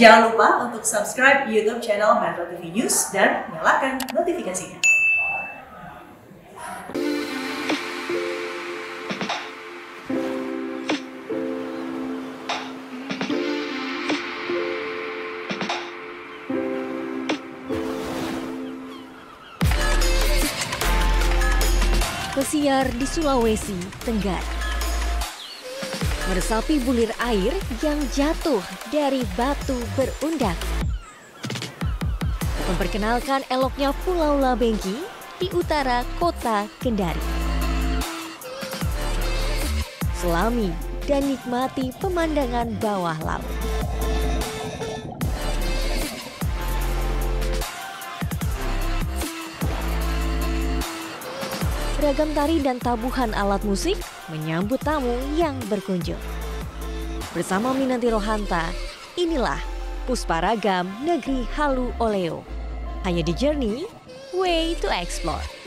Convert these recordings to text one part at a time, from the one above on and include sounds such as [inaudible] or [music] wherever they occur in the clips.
Jangan lupa untuk subscribe YouTube channel Metro TV News dan nyalakan notifikasinya. Pesiar di Sulawesi Tenggara. Meresapi bulir air yang jatuh dari batu berundak. Memperkenalkan eloknya Pulau Labengki di utara kota Kendari. Selami dan nikmati pemandangan bawah laut. Beragam tari dan tabuhan alat musik menyambut tamu yang berkunjung. Bersama Minanti Rohanta, inilah Pusparagam Negeri Halu Oleo. Hanya di Journey, Way to Explore.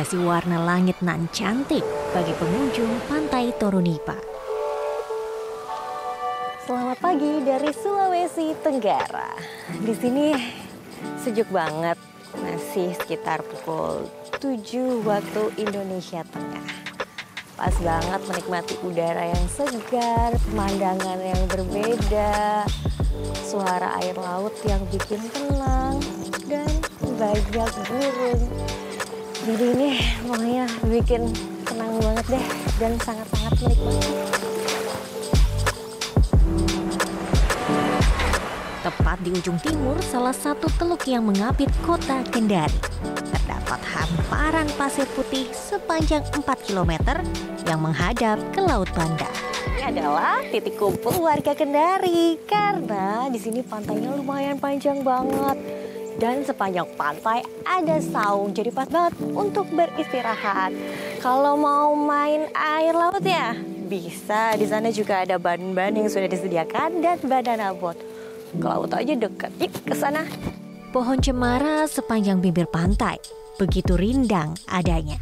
Gradasi warna langit nan cantik bagi pengunjung Pantai Torunipa. Selamat pagi dari Sulawesi Tenggara. Di sini sejuk banget, masih sekitar pukul 7 waktu Indonesia Tengah. Pas banget menikmati udara yang segar, pemandangan yang berbeda, suara air laut yang bikin tenang, dan banyak burung. Jadi ini pokoknya bikin tenang banget deh dan sangat-sangat menikmati. Tepat di ujung timur, salah satu teluk yang mengapit kota Kendari. Terdapat hamparan pasir putih sepanjang 4 km yang menghadap ke Laut Banda. Ini adalah titik kumpul warga Kendari karena di sini pantainya lumayan panjang banget dan sepanjang pantai ada saung jadi pas banget untuk beristirahat. Kalau mau main air laut ya bisa. Di sana juga ada ban-ban yang sudah disediakan dan banana boat. Ke laut aja deket. Yuk ke sana. Pohon cemara sepanjang bibir pantai begitu rindang adanya.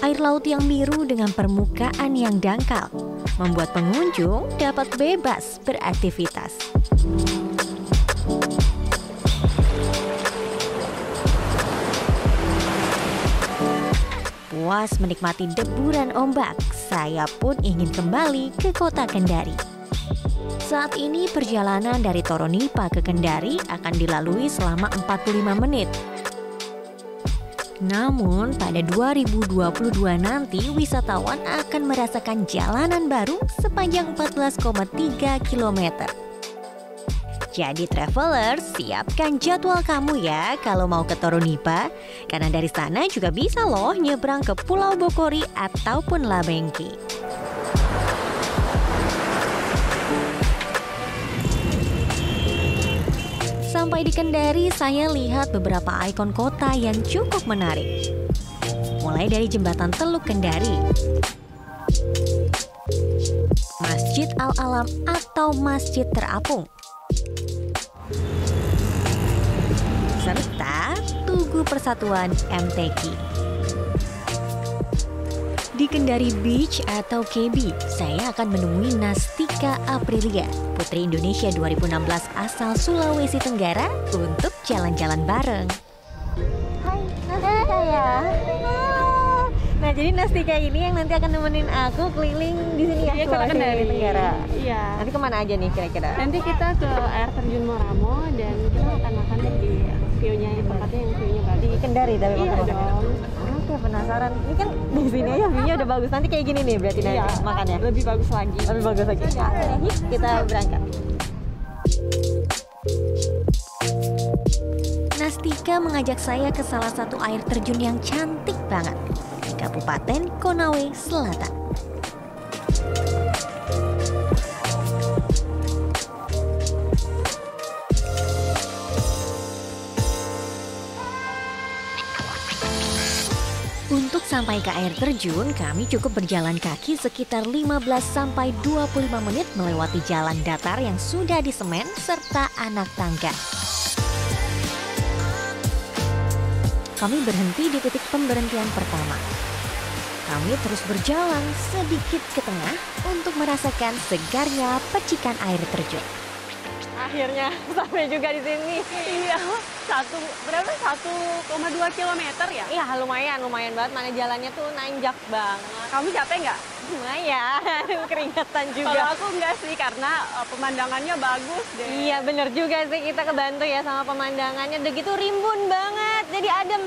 Air laut yang biru dengan permukaan yang dangkal membuat pengunjung dapat bebas beraktivitas. Puas menikmati deburan ombak, saya pun ingin kembali ke kota Kendari. Saat ini perjalanan dari Toronipa ke Kendari akan dilalui selama 45 menit. Namun pada 2022 nanti wisatawan akan merasakan jalanan baru sepanjang 14,3 km. Jadi traveler, siapkan jadwal kamu ya kalau mau ke Toronipa. Karena dari sana juga bisa loh nyebrang ke Pulau Bokori ataupun Labengki. Sampai di Kendari, saya lihat beberapa ikon kota yang cukup menarik. Mulai dari jembatan Teluk Kendari, Masjid Al-Alam atau Masjid Terapung, serta Tugu Persatuan MTQ. Di Kendari Beach atau KB, saya akan menemui Nastika Aprilia, Putri Indonesia 2016 asal Sulawesi Tenggara untuk jalan-jalan bareng. Hai, Nastika ya. Nah, jadi Nastika ini yang nanti akan nemenin aku keliling di sini ya, ke Sulawesi Kendari. Tenggara. Iya. Nanti ke mana aja nih kira-kira? Nanti kita ke air terjun Moramo dan kita akan makan di Kendari tapi Iya makan dong. Oke, penasaran. Ini kan di sini aja view-nya udah bagus. Nanti kayak gini nih berarti nanti Iya. makannya. Lebih bagus lagi. Lebih bagus lagi. Oke, yuk kita berangkat. Nastika mengajak saya ke salah satu air terjun yang cantik banget di Kabupaten Konawe Selatan. Sampai ke air terjun, kami cukup berjalan kaki sekitar 15 sampai 25 menit melewati jalan datar yang sudah disemen serta anak tangga. Kami berhenti di titik pemberhentian pertama. Kami terus berjalan sedikit ke tengah untuk merasakan segarnya percikan air terjun. Akhirnya [laughs] sampai juga di sini. Iya, satu berapa? Satu koma dua kilometer ya? Iya lumayan, lumayan banget. Mana jalannya tuh nanjak banget. Kamu capek nggak? Lumayan, [laughs] keringetan Kalau juga. aku nggak sih, karena uh, pemandangannya bagus deh. Iya bener juga sih kita kebantu ya sama pemandangannya. Udah gitu rimbun banget, jadi adem.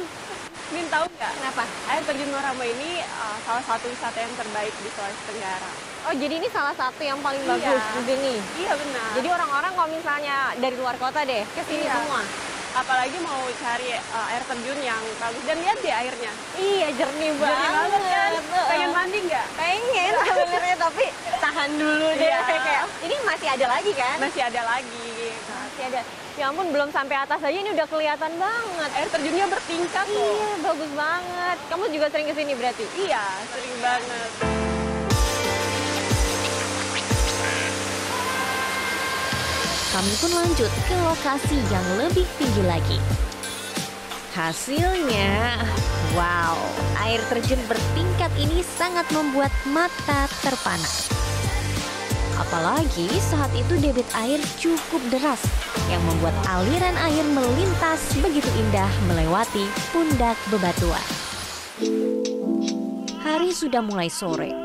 Min tahu nggak? Kenapa? Air terjun Moramo ini uh, salah satu wisata yang terbaik di Sulawesi Tenggara. Oh jadi ini salah satu yang paling Iya. bagus di sini. Iya benar. Jadi orang-orang kalau misalnya dari luar kota deh ke sini Iya. semua. apalagi mau cari uh, air terjun yang bagus dan lihat deh airnya. Iya jernih banget. Jernih banget kan? Heeh. Pengen mandi nggak? Pengen [laughs] sebenarnya tapi tahan dulu deh. Iya. [laughs] Kayak ini masih ada lagi kan? Masih ada lagi. Masih ada. Ya ampun belum sampai atas aja ini udah kelihatan banget. Air terjunnya bertingkat loh. Iya bagus banget. Kamu juga sering ke sini berarti? Iya, sering banget. Kami pun lanjut ke lokasi yang lebih tinggi lagi. Hasilnya, wow, air terjun bertingkat ini sangat membuat mata terpana. Apalagi saat itu debit air cukup deras yang membuat aliran air melintas begitu indah melewati pundak bebatuan. Hari sudah mulai sore.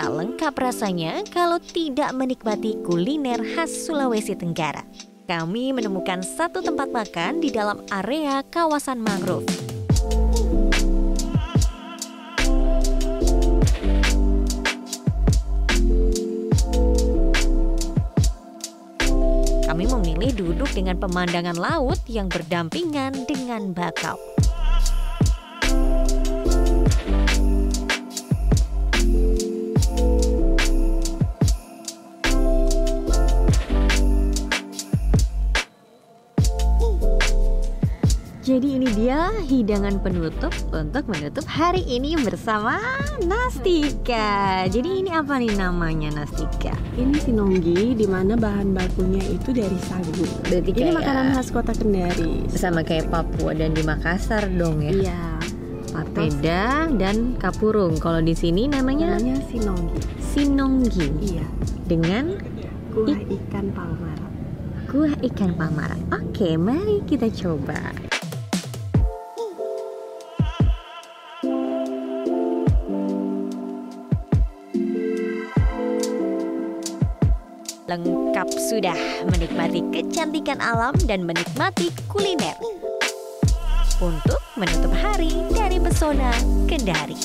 Tak lengkap rasanya kalau tidak menikmati kuliner khas Sulawesi Tenggara. Kami menemukan satu tempat makan di dalam area kawasan mangrove. Kami memilih duduk dengan pemandangan laut yang berdampingan dengan bakau. Jadi ini dia hidangan penutup untuk menutup hari ini bersama Nastika. Jadi ini apa nih namanya Nastika? Ini sinonggi di mana bahan bakunya itu dari sagu. Berarti Ini makanan khas kota Kendari. sama kayak Papua dan di Makassar dong ya. Iya, Papeda dan kapurung. Kalau di sini namanya namanya sinonggi. sinonggi Iya, dengan kuah ikan palmara. kuah ikan palmara. Oke, mari kita coba. Lengkap sudah menikmati kecantikan alam dan menikmati kuliner. Untuk menutup hari dari pesona Kendari.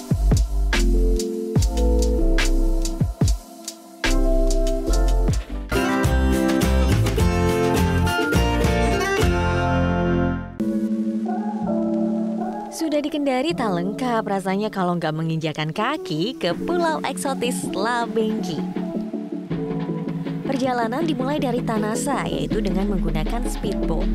Sudah di Kendari tak lengkap rasanya kalau nggak menginjakan kaki ke pulau eksotis Labengki. Perjalanan dimulai dari Tanasa, yaitu dengan menggunakan speedboat.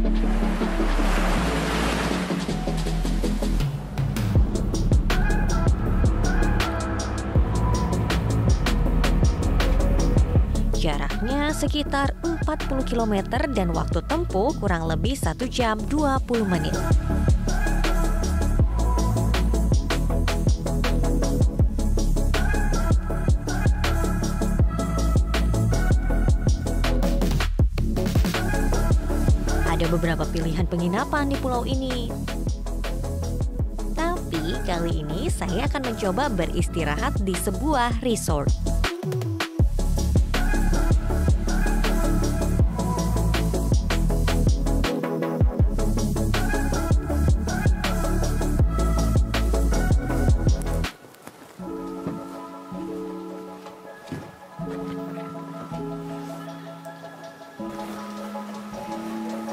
Jaraknya sekitar 40 km dan waktu tempuh kurang lebih 1 jam 20 menit. Beberapa pilihan penginapan di pulau ini. Tapi kali ini saya akan mencoba beristirahat di sebuah resort.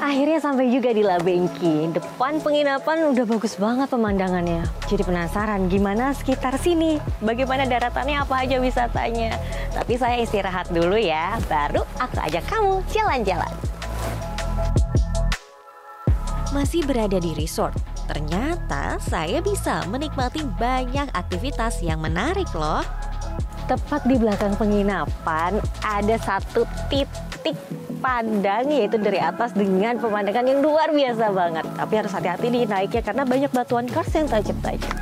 Akhirnya sampai juga di Labengki. Depan penginapan udah bagus banget pemandangannya. Jadi penasaran gimana sekitar sini? Bagaimana daratannya, apa aja wisatanya? Tapi saya istirahat dulu ya, baru aku ajak kamu jalan-jalan. Masih berada di resort, Ternyata saya bisa menikmati banyak aktivitas yang menarik loh. Tepat di belakang penginapan ada satu titik pandang yaitu dari atas dengan pemandangan yang luar biasa banget. Tapi harus hati-hati di naiknya karena banyak batuan kars yang tajam-tajam.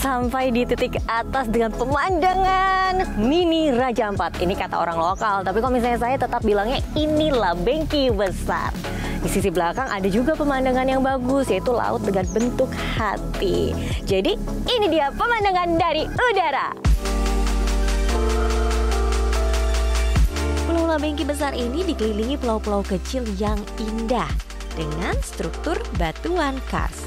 Sampai di titik atas dengan pemandangan mini Raja Ampat. Ini kata orang lokal, tapi kalau misalnya saya tetap bilangnya inilah bengki besar. Di sisi belakang ada juga pemandangan yang bagus, yaitu laut dengan bentuk hati. Jadi ini dia pemandangan dari udara. Pulau Labengki besar ini dikelilingi pulau-pulau kecil yang indah dengan struktur batuan kars.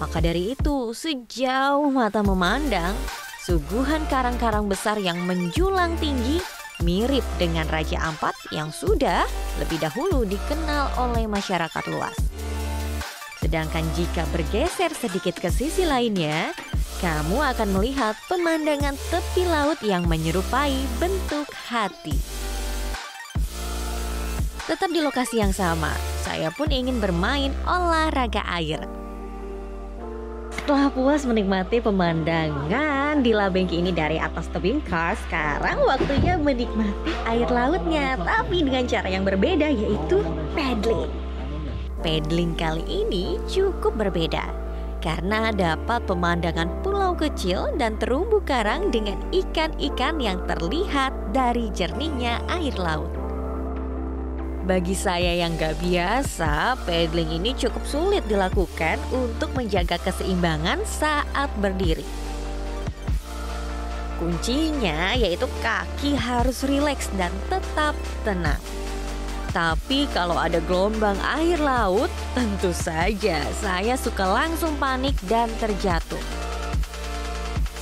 Maka dari itu, sejauh mata memandang, suguhan karang-karang besar yang menjulang tinggi mirip dengan Raja Ampat yang sudah lebih dahulu dikenal oleh masyarakat luas. Sedangkan jika bergeser sedikit ke sisi lainnya, kamu akan melihat pemandangan tepi laut yang menyerupai bentuk hati. Tetap di lokasi yang sama, saya pun ingin bermain olahraga air. Setelah puas menikmati pemandangan di Labengki ini dari atas tebing kars, sekarang waktunya menikmati air lautnya, tapi dengan cara yang berbeda yaitu paddling. Paddling kali ini cukup berbeda karena dapat pemandangan pulau kecil dan terumbu karang dengan ikan-ikan yang terlihat dari jernihnya air laut. Bagi saya yang gak biasa, paddling ini cukup sulit dilakukan untuk menjaga keseimbangan saat berdiri. Kuncinya yaitu kaki harus rileks dan tetap tenang. Tapi kalau ada gelombang air laut, tentu saja saya suka langsung panik dan terjatuh.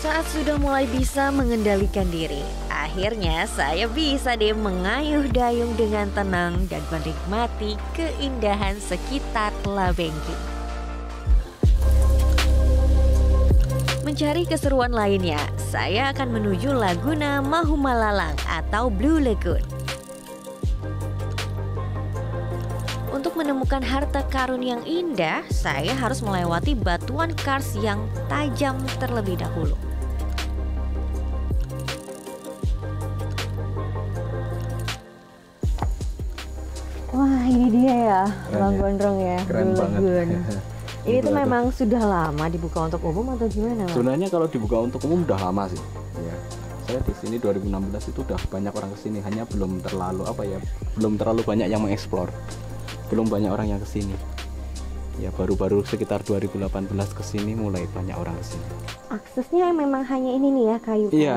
Saat sudah mulai bisa mengendalikan diri, akhirnya saya bisa deh mengayuh dayung dengan tenang dan menikmati keindahan sekitar Labengki. Mencari keseruan lainnya, saya akan menuju Laguna Mahumalalang atau Blue Lagoon. Untuk menemukan harta karun yang indah, saya harus melewati batuan kars yang tajam terlebih dahulu. Wah ini dia ya, Keren Bang ya. Gondrong ya, Keren Blue. Lagoon. [laughs] Ini tuh memang sudah lama dibuka untuk umum atau gimana? Bang? Sebenarnya kalau dibuka untuk umum udah lama sih. Ya. Saya di sini 2016 itu udah banyak orang ke sini, hanya belum terlalu apa ya, belum terlalu banyak yang mengeksplor. Belum banyak orang yang ke sini. Ya baru-baru sekitar 2018 ke sini mulai banyak orang ke sini. Aksesnya memang hanya ini nih ya, kayu-kayu Iya.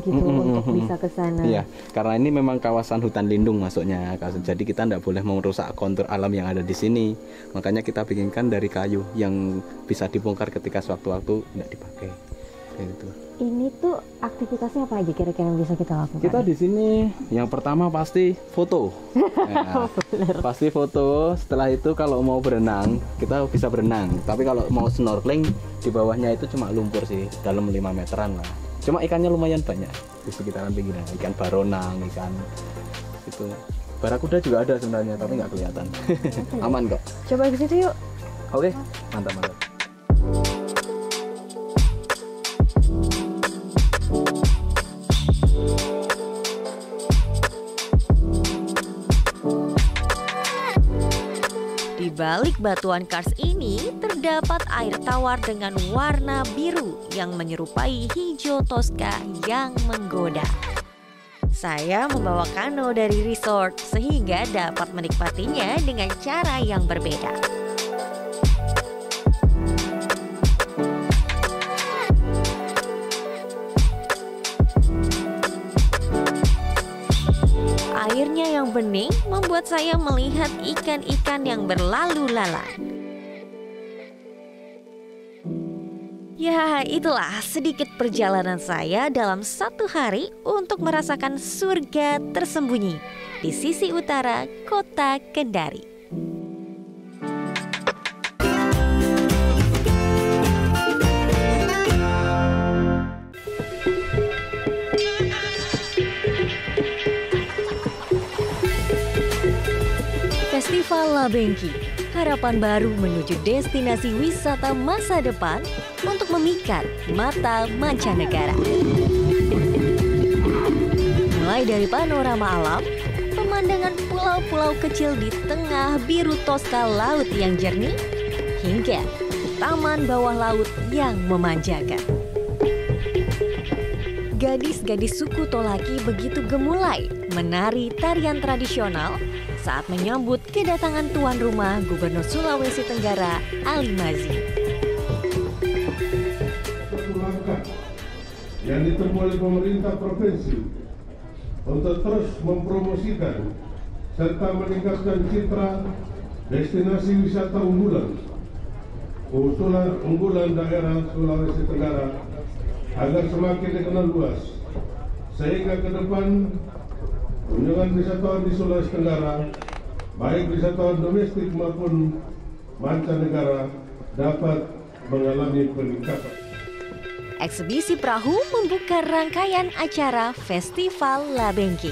gitu Mm, mm, untuk bisa ke sana. Iya, karena ini memang kawasan hutan lindung masuknya. Jadi kita tidak boleh merusak kontur alam yang ada di sini. Makanya kita bikinkan dari kayu yang bisa dibongkar ketika sewaktu-waktu tidak dipakai. Kayak gitu. Ini tuh aktivitasnya apa aja kira-kira yang bisa kita lakukan? Kita di sini yang pertama pasti foto. [laughs] Nah, pasti foto. Setelah itu kalau mau berenang, kita bisa berenang. Tapi kalau mau snorkeling di bawahnya itu cuma lumpur sih, dalam 5 meteran lah. Cuma ikannya lumayan banyak di sekitaran pinggiran. Ikan baronang, ikan itu. Barakuda juga ada sebenarnya, tapi nggak kelihatan. [laughs] Aman kok. Coba ke situ yuk. Oke, mantap mantap. Balik batuan kars ini terdapat air tawar dengan warna biru yang menyerupai hijau toska yang menggoda. Saya membawa kano dari resort sehingga dapat menikmatinya dengan cara yang berbeda. Airnya yang bening membuat saya melihat ikan-ikan yang berlalu lalang. Ya, itulah sedikit perjalanan saya dalam satu hari untuk merasakan surga tersembunyi di sisi utara kota Kendari. Festival Labengki, harapan baru menuju destinasi wisata masa depan untuk memikat mata mancanegara. Mulai dari panorama alam, pemandangan pulau-pulau kecil di tengah biru toska laut yang jernih, hingga taman bawah laut yang memanjakan. Gadis-gadis suku Tolaki begitu gemulai menari tarian tradisional saat menyambut kedatangan tuan rumah Gubernur Sulawesi Tenggara Ali langkah yang ditempuh oleh pemerintah provinsi untuk terus mempromosikan serta meningkatkan citra destinasi wisata unggulan usulan unggulan daerah Sulawesi Tenggara agar semakin dikenal luas sehingga ke depan kunjungan wisatawan di Sulawesi Tenggara baik wisatawan domestik maupun mancanegara dapat mengalami peningkatan. Eksebisi perahu membuka rangkaian acara Festival Labengki.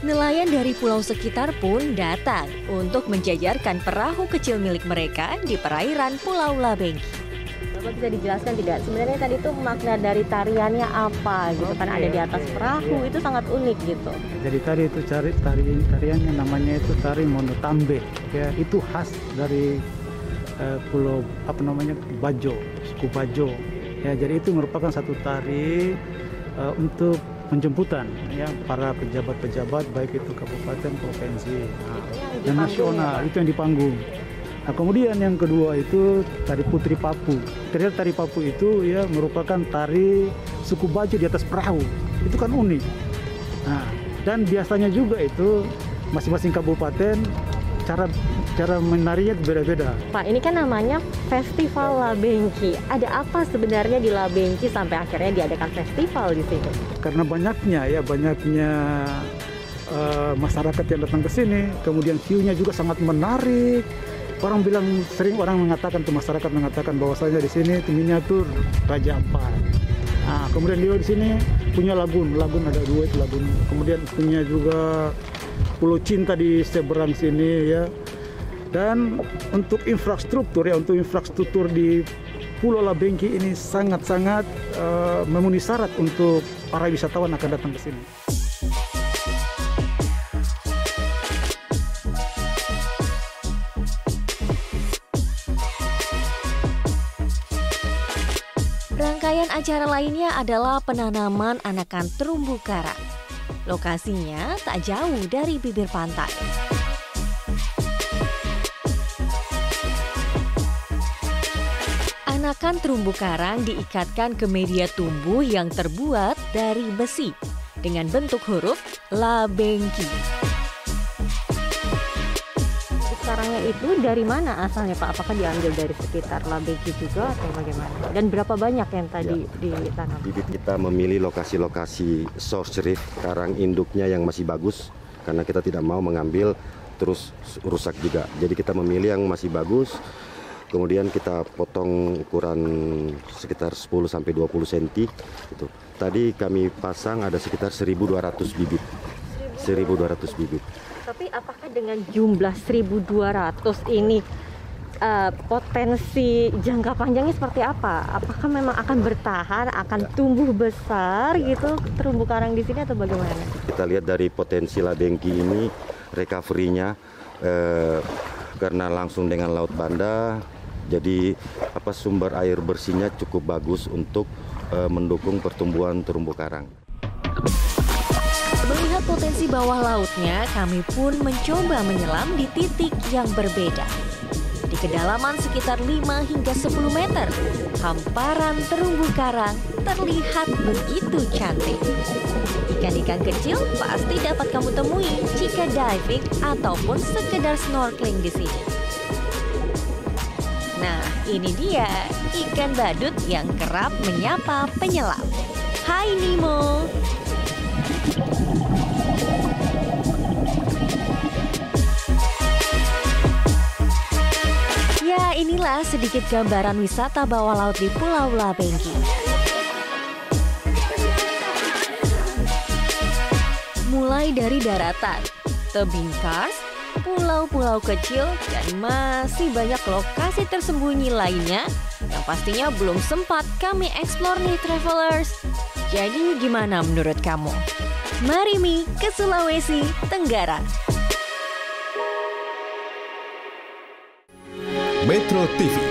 Nelayan dari pulau sekitar pun datang untuk menjajarkan perahu kecil milik mereka di perairan Pulau Labengki. Bapak bisa dijelaskan tidak sebenarnya tadi itu makna dari tariannya apa gitu kan ada di atas perahu itu sangat unik gitu. Jadi tadi itu cari tari tariannya namanya itu tari monotambe. Ya, itu khas dari eh, pulau apa namanya Bajo, suku Bajo. Ya, jadi itu merupakan satu tari eh, untuk penjemputan ya para pejabat-pejabat baik itu kabupaten, provinsi, nah, dan nasional itu yang di panggung. Nah, kemudian yang kedua itu tari putri papu. Ternyata tari papu itu ya merupakan tari suku Bajo di atas perahu. Itu kan unik. Nah, dan biasanya juga itu masing-masing kabupaten cara cara menarinya beda-beda. Pak ini kan namanya Festival Labengki. Ada apa sebenarnya di Labengki sampai akhirnya diadakan festival di sini? Karena banyaknya ya banyaknya eh, masyarakat yang datang ke sini, kemudian view-nya juga sangat menarik. Orang bilang sering orang mengatakan tuh masyarakat mengatakan bahwasanya di sini miniatur Raja Ampat. Nah, kemudian dia di sini punya lagun, lagun ada dua itu lagun. Kemudian punya juga Pulau Cinta di seberang sini ya. Dan untuk infrastruktur ya untuk infrastruktur di Pulau Labengki ini sangat-sangat eh, memenuhi syarat untuk para wisatawan akan datang ke sini. Rangkaian acara lainnya adalah penanaman anakan terumbu karang. Lokasinya tak jauh dari bibir pantai. Anakan terumbu karang diikatkan ke media tumbuh yang terbuat dari besi dengan bentuk huruf labengki. Karangnya itu dari mana asalnya Pak? Apakah diambil dari sekitar Labengki juga atau bagaimana? Dan berapa banyak yang tadi ditanam? Bibit kita memilih lokasi-lokasi source reef karang induknya yang masih bagus karena kita tidak mau mengambil terus rusak juga. Jadi kita memilih yang masih bagus. Kemudian kita potong ukuran sekitar 10 sampai 20 cm itu. Tadi kami pasang ada sekitar 1200 bibit. 1200 bibit. Tapi apakah dengan jumlah 1200 ini eh, potensi jangka panjangnya seperti apa? Apakah memang akan bertahan, akan tumbuh besar gitu terumbu karang di sini atau bagaimana? Kita lihat dari potensi Labengki ini recovery-nya eh, karena langsung dengan laut Banda jadi apa sumber air bersihnya cukup bagus untuk eh, mendukung pertumbuhan terumbu karang. Melihat potensi bawah lautnya, kami pun mencoba menyelam di titik yang berbeda. Di kedalaman sekitar 5 hingga 10 meter, hamparan terumbu karang terlihat begitu cantik. Ikan-ikan kecil pasti dapat kamu temui jika diving ataupun sekedar snorkeling di sini. Nah, ini dia ikan badut yang kerap menyapa penyelam. Hai Nemo! Inilah sedikit gambaran wisata bawah laut di Pulau Labengki. Mulai dari daratan, tebing kars, pulau-pulau kecil, dan masih banyak lokasi tersembunyi lainnya yang pastinya belum sempat kami explore nih travelers. Jadi gimana menurut kamu? Mari Mi ke Sulawesi Tenggara. Metro TV